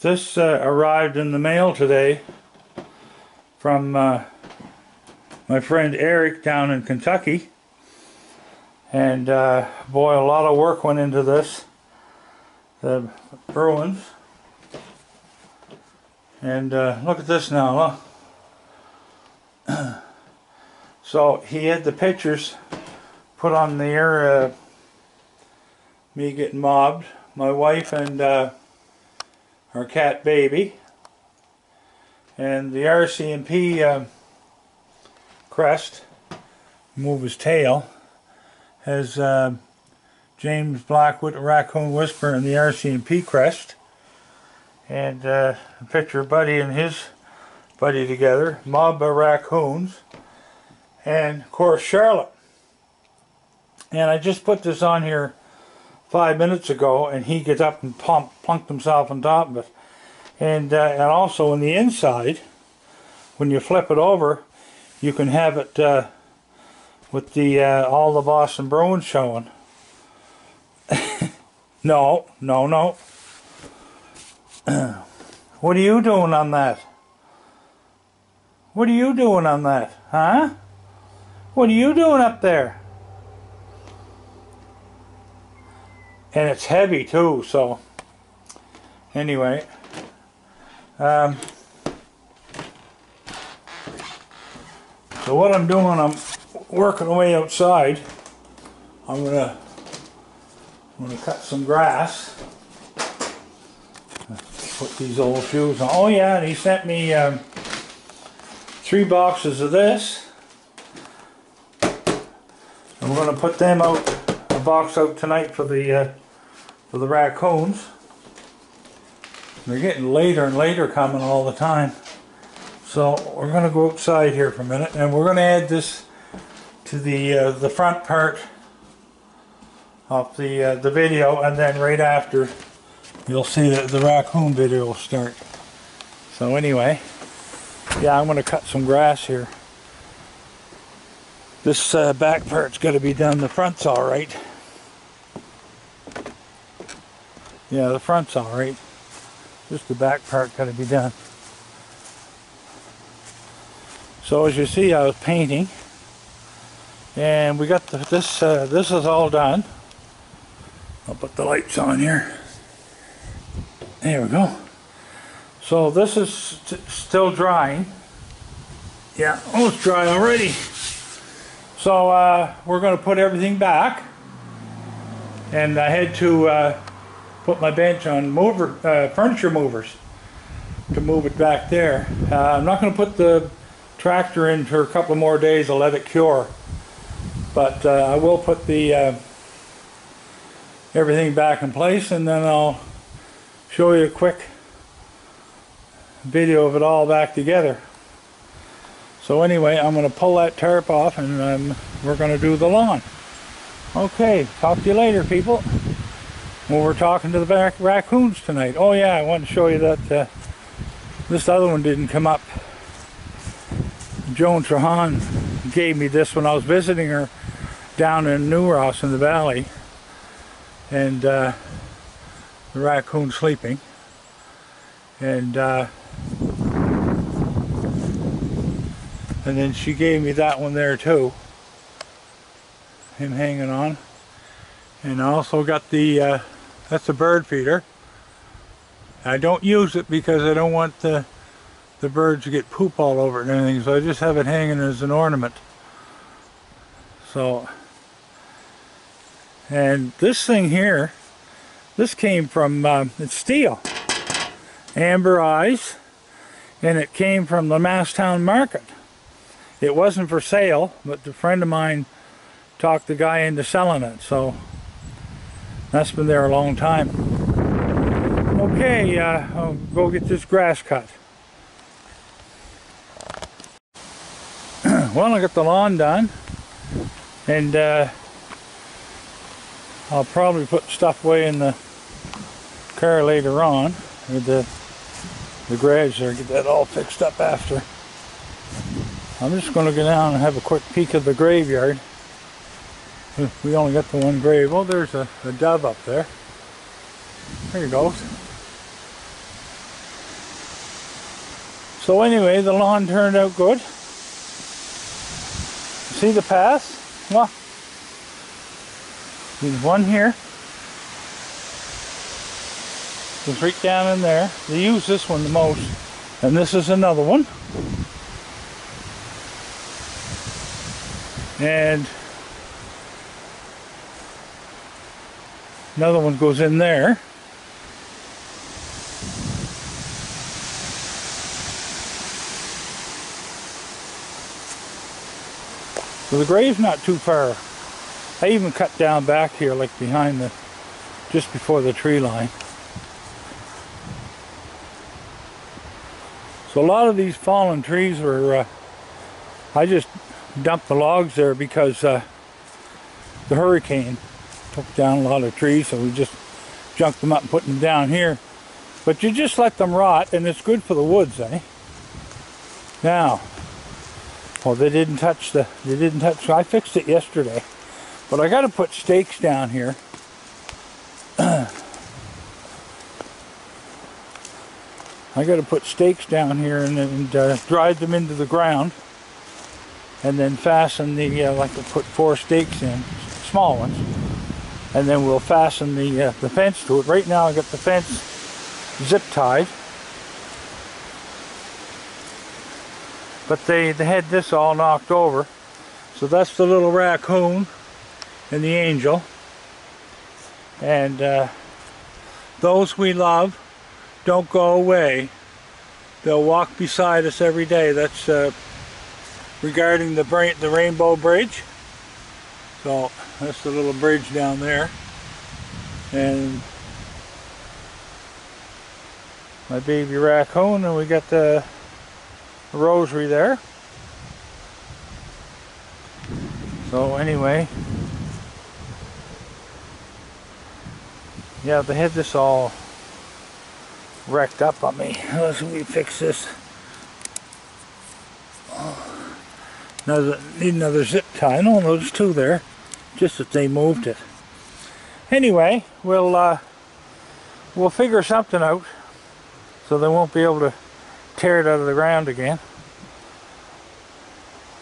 This uh, arrived in the mail today from uh, my friend Eric down in Kentucky. And uh, boy, a lot of work went into this. The Bruins. And uh, look at this now, look. so he had the pictures put on there, uh, me getting mobbed, my wife and our cat baby. And the RCMP uh, crest, move his tail, has uh, James Blackwood, Raccoon Whisperer, and the RCMP crest. And uh, picture Buddy and his buddy together, mob of raccoons, and of course Charlotte. And I just put this on here five minutes ago, and he gets up and plunked himself on top of it. And, uh, and also on the inside, when you flip it over, you can have it uh, with the uh, all the Boston Bruins showing. no, no, no. what are you doing on that? What are you doing on that? Huh? What are you doing up there? And it's heavy too, so anyway. Um, so what I'm doing, I'm working away outside. I'm gonna I'm gonna cut some grass. Put these old shoes on. Oh yeah, and he sent me um, three boxes of this. I'm gonna put them out, a box out tonight for the uh, for the raccoons. They're getting later and later coming all the time. So we're going to go outside here for a minute and we're going to add this to the uh, the front part of the uh, the video and then right after you'll see that the raccoon video will start. So anyway, yeah, I'm going to cut some grass here. This uh, back part's got to be done. The front's all right. Yeah, the front's all right. Just the back part got to be done. So as you see, I was painting, and we got the, this. Uh, this is all done. I'll put the lights on here. There we go. So this is st still drying. Yeah, almost dry already. So uh, we're going to put everything back, and I had to. Uh, put my bench on mover uh, furniture movers to move it back there. Uh, I'm not going to put the tractor in for a couple more days. I'll let it cure. But uh, I will put the uh, everything back in place and then I'll show you a quick video of it all back together. So anyway, I'm going to pull that tarp off and um, we're going to do the lawn. Okay, talk to you later people. Well, we're talking to the raccoons tonight. Oh yeah, I want to show you that uh, this other one didn't come up. Joan Trahan gave me this when I was visiting her down in New Ross in the valley. And uh, the raccoon sleeping. And uh, and then she gave me that one there too. Him hanging on. And I also got the uh, that's a bird feeder. I don't use it because I don't want the the birds to get poop all over it and anything, so I just have it hanging as an ornament. So, and this thing here, this came from, uh, it's steel, amber eyes, and it came from the Masstown Market. It wasn't for sale, but a friend of mine talked the guy into selling it, so that's been there a long time. Okay, uh, I'll go get this grass cut. well, I got the lawn done. And uh, I'll probably put stuff away in the car later on. With the, the garage there, get that all fixed up after. I'm just going to go down and have a quick peek of the graveyard. We only got the one grave. Oh, there's a, a dove up there. There he goes. So anyway, the lawn turned out good. See the path? Well, there's one here. Goes right down in there. They use this one the most. And this is another one. And another one goes in there. So the grave's not too far. I even cut down back here like behind the, just before the tree line. So a lot of these fallen trees were, uh, I just dumped the logs there because uh, the hurricane took down a lot of trees so we just junked them up and put them down here. But you just let them rot and it's good for the woods, eh? Now, well they didn't touch the, they didn't touch, so I fixed it yesterday. But I got to put stakes down here. I got to put stakes down here and, and uh, drive them into the ground and then fasten the, uh, like I put four stakes in, small ones, and then we'll fasten the, uh, the fence to it. Right now I got the fence zip tied, but they, they had this all knocked over. So that's the little raccoon and the angel. And uh, those we love don't go away. They'll walk beside us every day. That's uh, regarding the, the Rainbow Bridge. So that's the little bridge down there. And my baby raccoon and we got the rosary there. So anyway, yeah, they had this all wrecked up on me. Let's we fix this. Oh. Another, need another zip tie. No, there's two there. Just that they moved it. Anyway, we'll uh, we'll figure something out so they won't be able to tear it out of the ground again.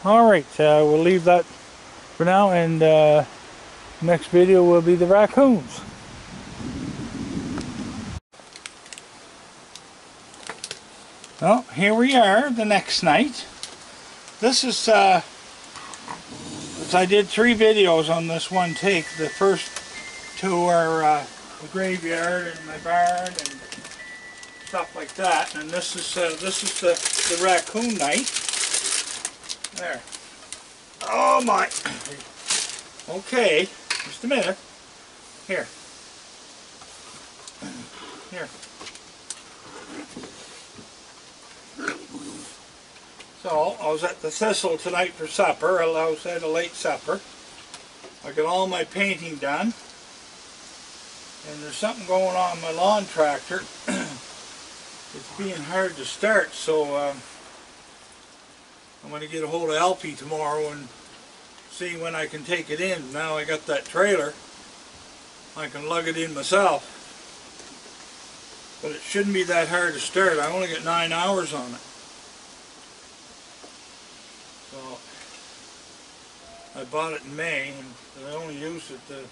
Alright, uh, we'll leave that for now and uh, next video will be the raccoons. Well, here we are the next night. This is, uh, I did three videos on this one take. The first two are uh, the graveyard and my barn and stuff like that. And this is uh, this is the, the raccoon night. There. Oh my. Okay, just a minute. Here. Here. So, I was at the Thistle tonight for supper. I was had a late supper. I got all my painting done. And there's something going on my lawn tractor. it's being hard to start, so um, I'm going to get a hold of LP tomorrow and see when I can take it in. Now I got that trailer, I can lug it in myself. But it shouldn't be that hard to start. I only got nine hours on it. So I bought it in May and I only use it the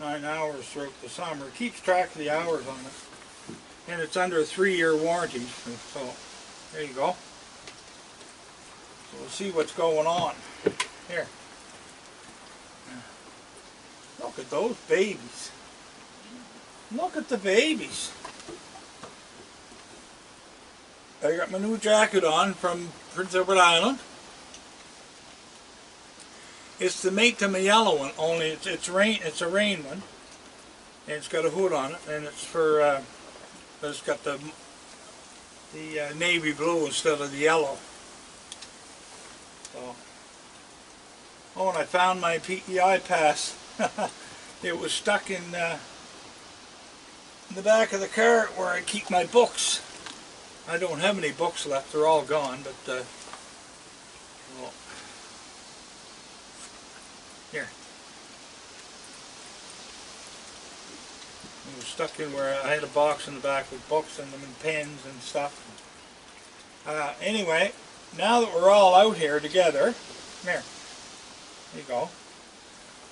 nine hours throughout the summer. It keeps track of the hours on it. And it's under a three-year warranty. So there you go. So we'll see what's going on. Here. Look at those babies. Look at the babies. I got my new jacket on from Prince Edward Island. It's the mate to my yellow one, only it's it's rain it's a rain one. And it's got a hood on it and it's for uh, it's got the the uh, navy blue instead of the yellow. So Oh and I found my PEI pass. it was stuck in, uh, in the back of the car where I keep my books. I don't have any books left, they're all gone, but uh, well, here. It was stuck in where I had a box in the back with books and them and pens and stuff. Uh, anyway, now that we're all out here together, come here. There you go.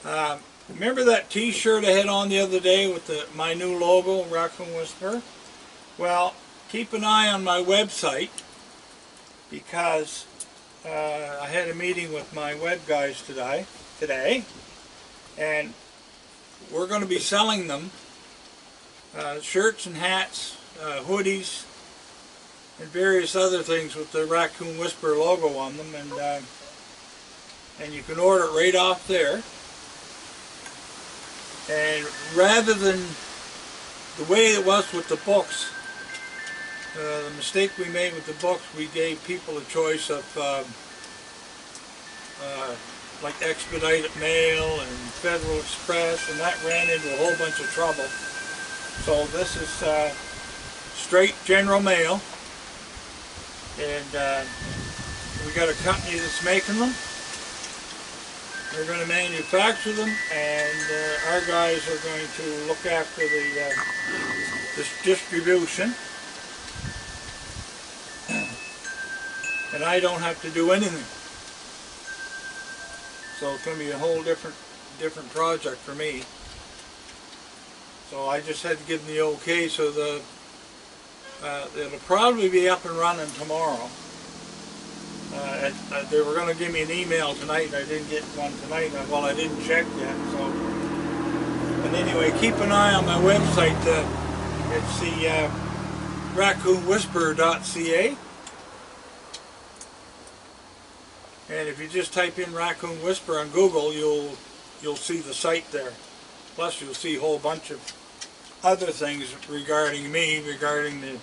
Um, remember that T-shirt I had on the other day with the my new logo, Raccoon Whisperer? Well, keep an eye on my website because uh, I had a meeting with my web guys today, today, and we're going to be selling them uh, shirts and hats, uh, hoodies, and various other things with the Raccoon Whisper logo on them, and uh, and you can order right off there. And rather than the way it was with the books, uh, the mistake we made with the books, we gave people a choice of um, uh, like expedited mail and Federal Express, and that ran into a whole bunch of trouble. So this is uh, straight general mail, and uh, we got a company that's making them. They're going to manufacture them, and uh, our guys are going to look after the uh, this distribution. And I don't have to do anything. So it's going to be a whole different different project for me. So I just had to give them the okay, so the uh, it'll probably be up and running tomorrow. Uh, uh, they were going to give me an email tonight, and I didn't get one tonight. Well, I didn't check yet, so. But anyway, keep an eye on my website. Uh, it's the uh, raccoonwhisperer.ca. And if you just type in Raccoon Whisper on Google, you'll you'll see the site there. Plus, you'll see a whole bunch of other things regarding me, regarding the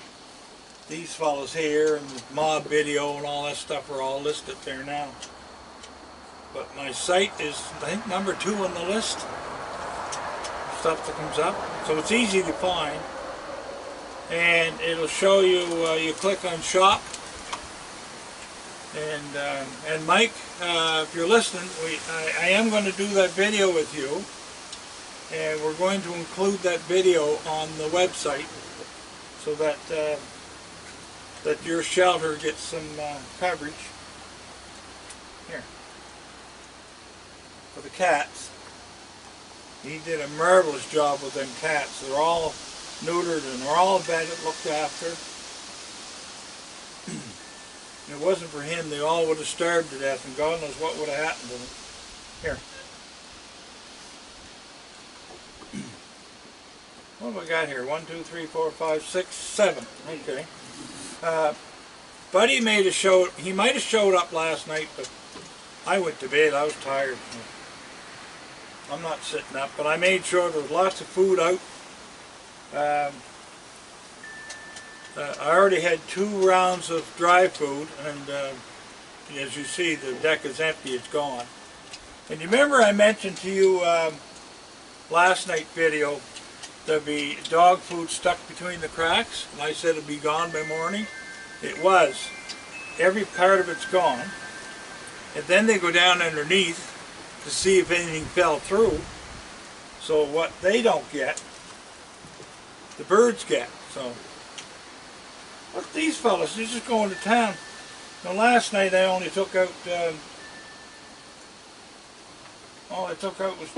these fellows here, and the mob video and all that stuff are all listed there now. But my site is, I think, number two on the list. Stuff that comes up. So it's easy to find. And it'll show you, uh, you click on shop. And, uh, and Mike, uh, if you're listening, we, I, I am going to do that video with you. And we're going to include that video on the website so that uh, that your shelter gets some uh, coverage. Here. For the cats. He did a marvelous job with them cats. They're all neutered and they're all bedded, looked after. It wasn't for him, they all would have starved to death and God knows what would have happened to them. Here. What have we got here? One, two, three, four, five, six, seven. Okay. Uh, Buddy made a show. He might have showed up last night, but I went to bed. I was tired. I'm not sitting up, but I made sure there was lots of food out. Um, uh, I already had two rounds of dry food, and uh, as you see, the deck is empty. It's gone. And you remember I mentioned to you um, last night video there'd be dog food stuck between the cracks, and I said it'd be gone by morning. It was. Every part of it's gone. And then they go down underneath to see if anything fell through. So what they don't get, the birds get. So, look these fellas, they're just going to town. The last night I only took out, um, all I took out was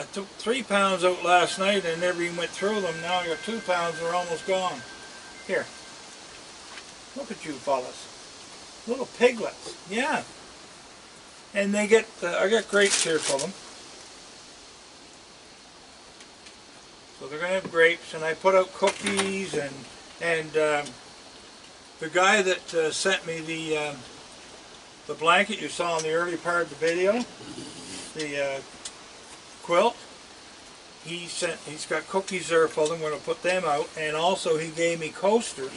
I took three pounds out last night and never even went through them. Now your two pounds, they're almost gone. Here. Look at you fellas. Little piglets. Yeah. And they get, uh, I got grapes here for them. So they're going to have grapes and I put out cookies and, and um, the guy that uh, sent me the, uh, the blanket you saw in the early part of the video, the uh, quilt. He sent. He's got cookies there for them. We're going to put them out, and also he gave me coasters,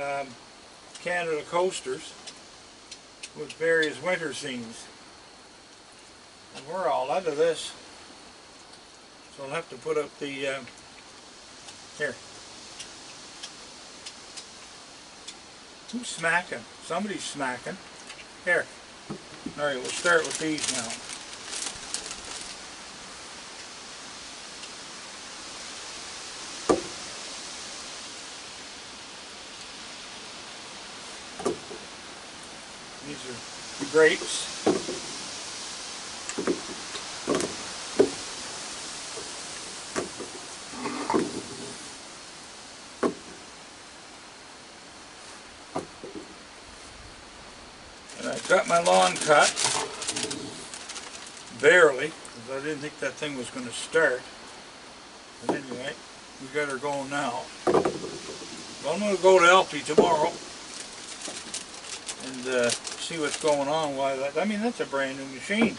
um, Canada coasters, with various winter scenes. And we're all out of this, so I'll have to put up the uh, here. Who's smacking? Somebody's smacking. Here. All right, we'll start with these now. These are the grapes. Thing was going to start. But anyway, we got her going now. I'm going to go to Elpy tomorrow and uh, see what's going on. Why that? I mean, that's a brand new machine.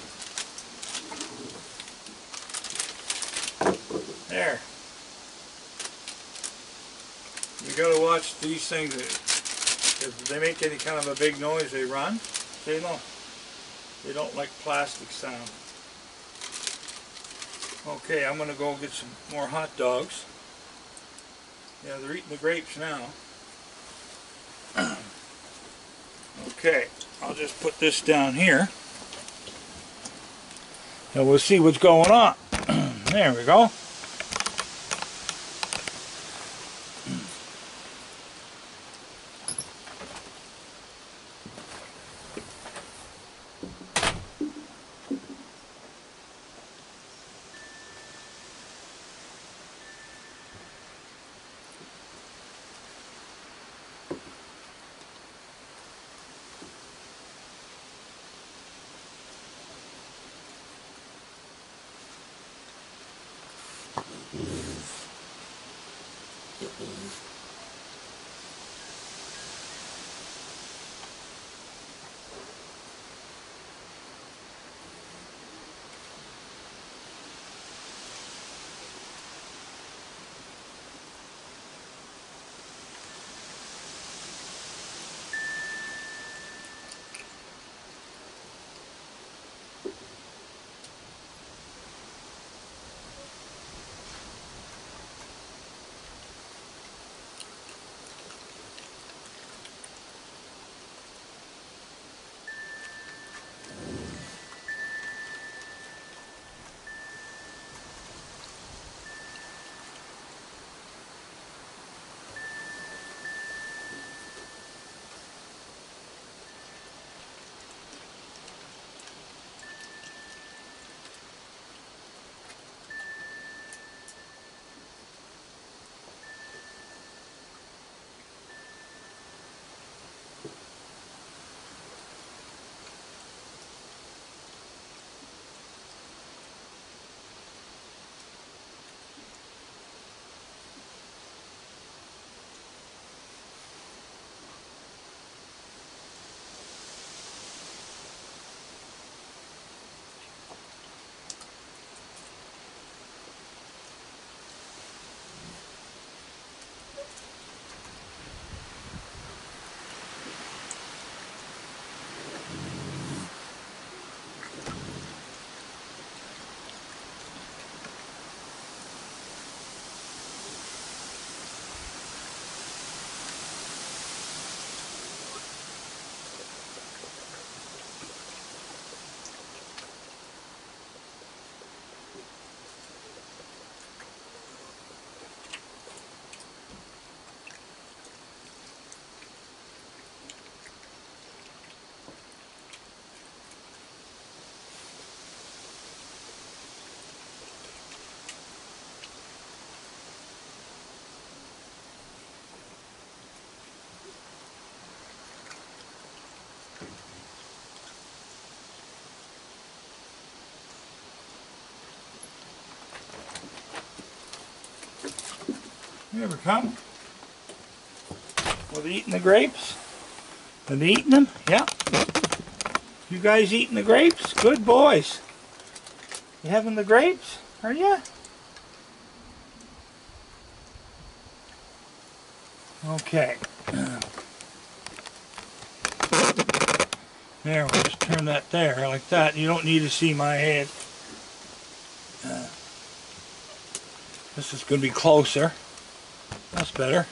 There. You got to watch these things. If they make any kind of a big noise, they run. They don't. They don't like plastic sound. Okay, I'm gonna go get some more hot dogs. Yeah, they're eating the grapes now. Okay, I'll just put this down here. And we'll see what's going on. there we go. You ever come? With eating the grapes? And eating them? Yeah. You guys eating the grapes? Good boys. You having the grapes? Are you? Okay. There, we'll just turn that there like that. You don't need to see my head. Uh, this is going to be closer. Better.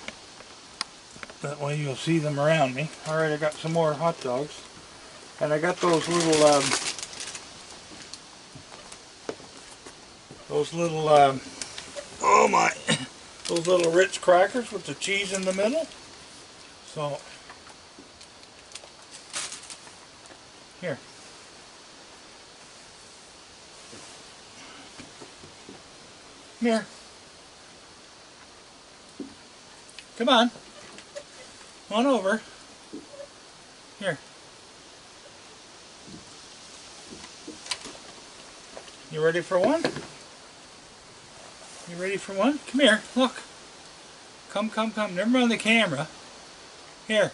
That way you'll see them around me. Alright, I got some more hot dogs. And I got those little, um, those little, um, oh my, those little Ritz crackers with the cheese in the middle. So, Here. Here. Come on. Come on over. Here. You ready for one? You ready for one? Come here, look. Come, come, come. Never mind the camera. Here.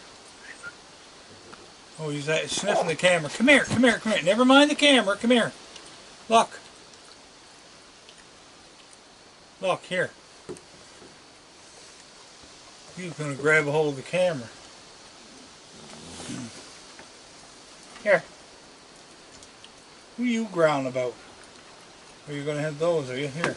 Oh, he's uh, sniffing the camera. Come here, come here, come here. Never mind the camera. Come here. Look. Look, here. He's going to grab a hold of the camera. Here. Who you growling about? Are you going to have those, are you? Here.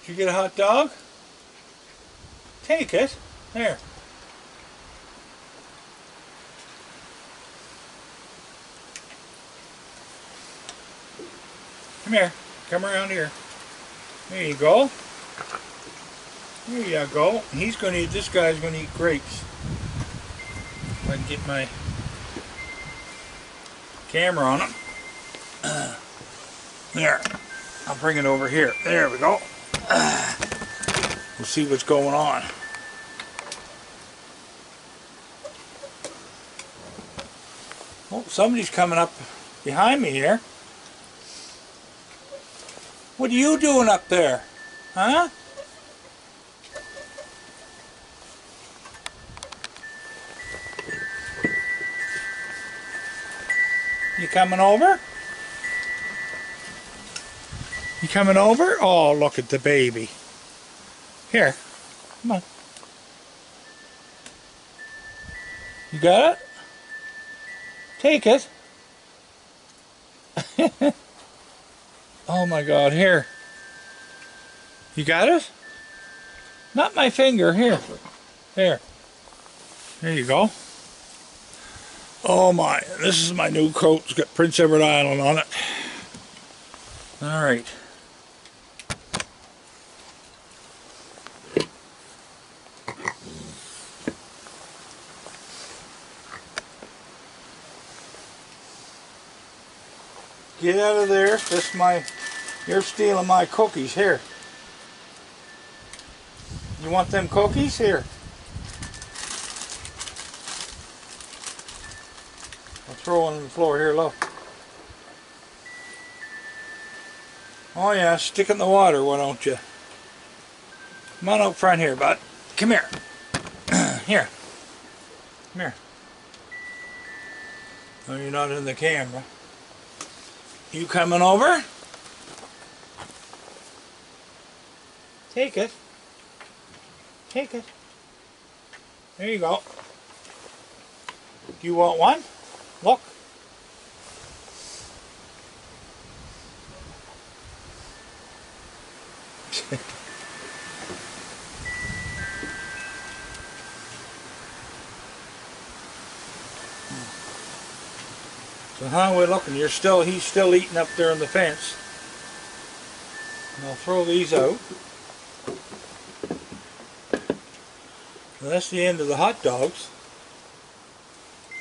Did you get a hot dog? Take it. There. Come here. Come around here. There you go. There you go. He's going to eat, this guy's going to eat grapes. If I can get my camera on him. There. I'll bring it over here. There we go. We'll see what's going on. Oh, somebody's coming up behind me here. What are you doing up there? Huh? You coming over? You coming over? Oh, look at the baby. Here. Come on. You got it? Take it. oh my god, here. You got it? Not my finger, here. There. There you go. Oh my, this is my new coat. It's got Prince Edward Island on it. Alright. Get out of there. That's my, you're stealing my cookies. Here. You want them cookies? Here. I'll throw on the floor. Here, look. Oh yeah, stick in the water, why don't you? Come on up front here, bud. Come here. here. Come here. No, you're not in the camera. You coming over? Take it. Take it. There you go. Do you want one? Look. So how are we looking? You're still, he's still eating up there on the fence. And I'll throw these out. Well, that's the end of the hot dogs.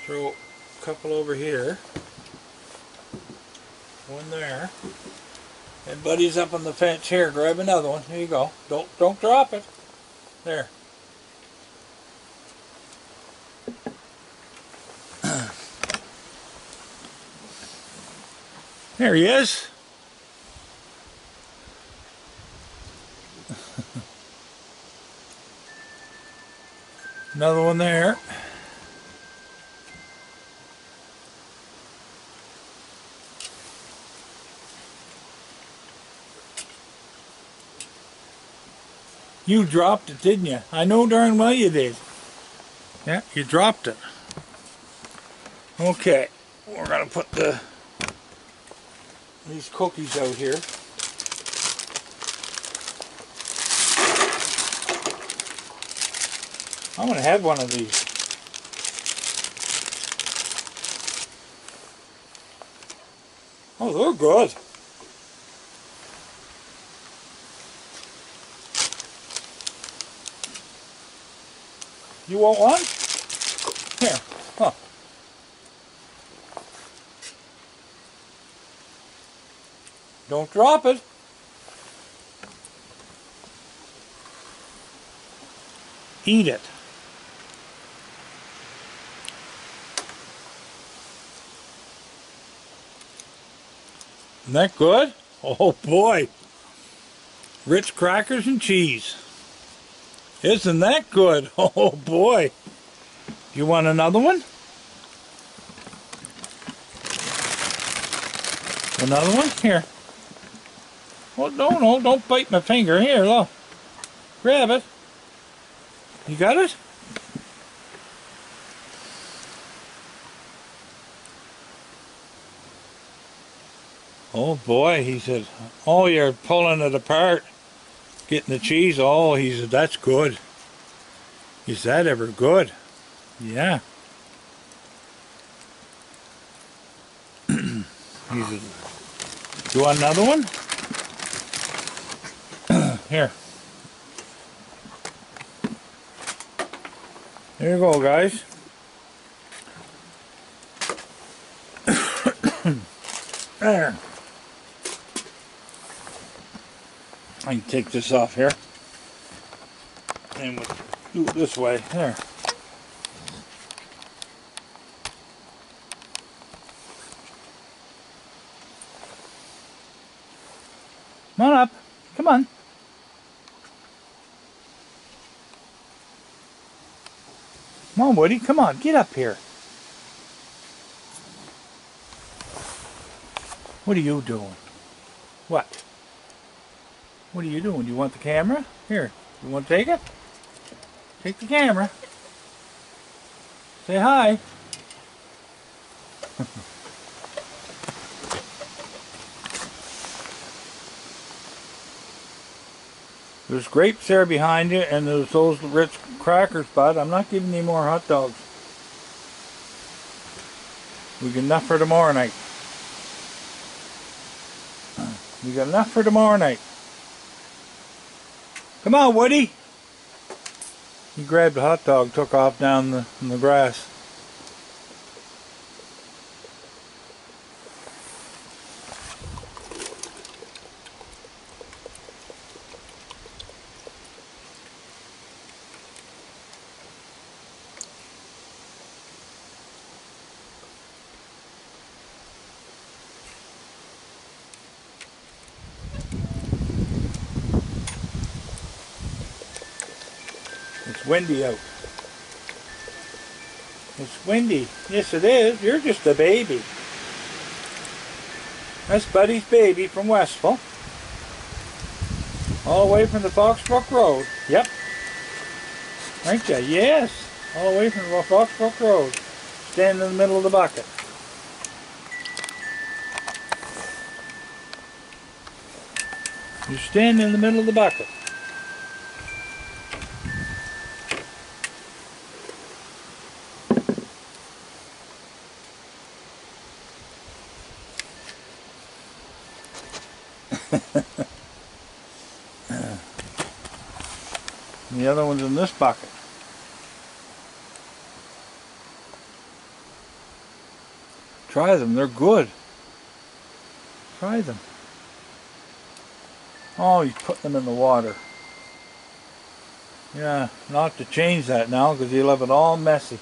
Throw a couple over here. One there. And Buddy's up on the fence here. Grab another one. Here you go. Don't don't drop it. There. There he is. Another one there. You dropped it, didn't you? I know darn well you did. Yeah, you dropped it. Okay, we're to put the these cookies out here. I'm going to have one of these. Oh, they're good. You want one? Here. Huh. Don't drop it. Eat it. Isn't that good? Oh boy. Ritz crackers and cheese. Isn't that good? Oh boy. You want another one? Another one? Here. Well, no, no, don't bite my finger. Here, look. Grab it. You got it? Oh boy, he said, oh, you're pulling it apart, getting the cheese. Oh, he said, that's good. Is that ever good? Yeah. he said, you want another one? Here. There you go, guys. there. I can take this off here. And we'll do it this way. There. Come on up. Come on. Come on, Woody. Come on. Get up here. What are you doing? What? What are you doing? Do you want the camera? Here. You want to take it? Take the camera. Say hi. There's grapes there behind you, and there's those Ritz crackers, bud. I'm not giving you more hot dogs. We got enough for tomorrow night. We got enough for tomorrow night. Come on, Woody. He grabbed a hot dog, took off down the, in the grass. It's windy out. It's windy. Yes, it is. You're just a baby. That's Buddy's baby from Westville. All the way from the Foxbrook Road. Yep. Aren't you? Yes. All the way from the Foxbrook Road. Standing in the middle of the bucket. You stand in the middle of the bucket. Other one's in this bucket. Try them, they're good. Try them. Oh, he's putting them in the water. Yeah, not to change that now because he'll have it all messy.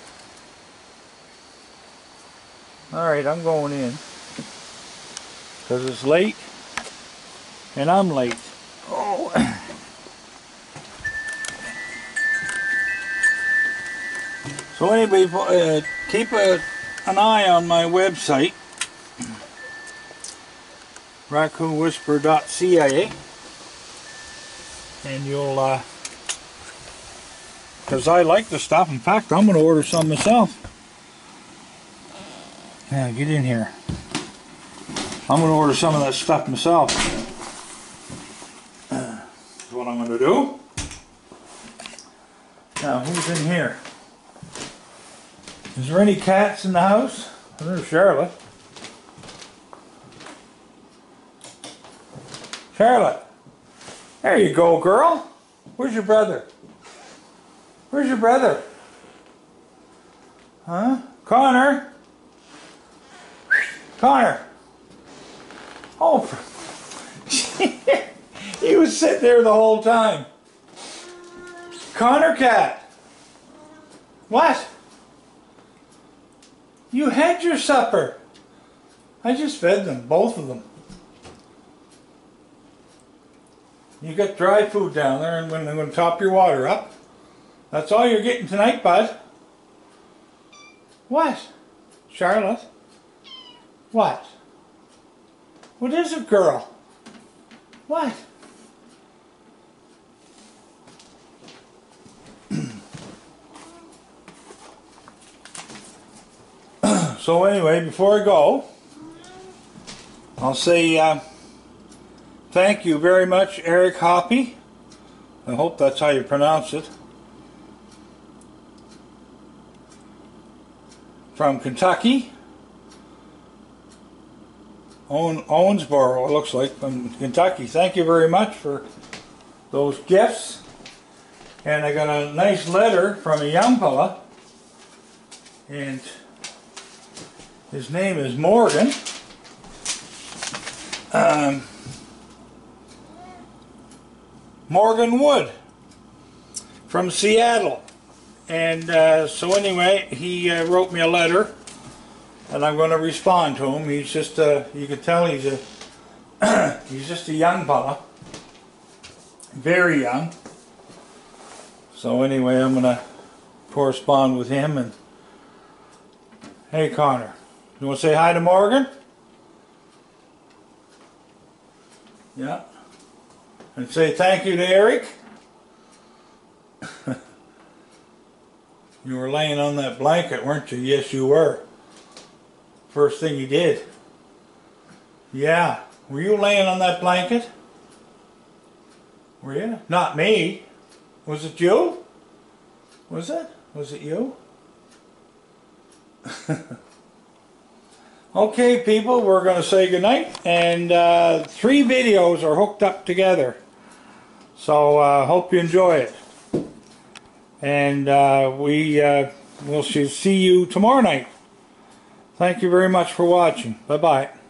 Alright, I'm going in. Because it's late. And I'm late. So anyway, uh, keep a, an eye on my website, raccoonwhisperer.ca, and you'll, because uh, I like the stuff. In fact, I'm going to order some myself. Yeah, get in here. I'm going to order some of that stuff myself. That's what I'm going to do. Now, who's in here? Is there any cats in the house? There's Charlotte. Charlotte. There you go, girl. Where's your brother? Where's your brother? Huh? Connor? Connor! Oh, he was sitting there the whole time. Connor cat. What? You had your supper. I just fed them, both of them. You got dry food down there and when I'm going to top your water up. That's all you're getting tonight, bud. What? Charlotte? What? What is it, girl? What? So anyway, before I go, I'll say uh, thank you very much, Eric Hoppy. I hope that's how you pronounce it. From Kentucky. Owen, Owensboro, it looks like, from Kentucky. Thank you very much for those gifts. And I got a nice letter from a young fella. And his name is Morgan. Um, Morgan Wood from Seattle. And uh, so anyway, he uh, wrote me a letter and I'm going to respond to him. He's just a, you can tell he's a, he's just a young fella. Very young. So anyway, I'm going to correspond with him and, hey Connor, you want to say hi to Morgan? Yeah. And say thank you to Eric. you were laying on that blanket, weren't you? Yes, you were. First thing you did. Yeah. Were you laying on that blanket? Were you? Not me. Was it you? Was it? Was it you? okay, people, we're going to say goodnight. And uh, three videos are hooked up together. So I uh, hope you enjoy it. And uh, we uh, will see you tomorrow night. Thank you very much for watching. Bye-bye.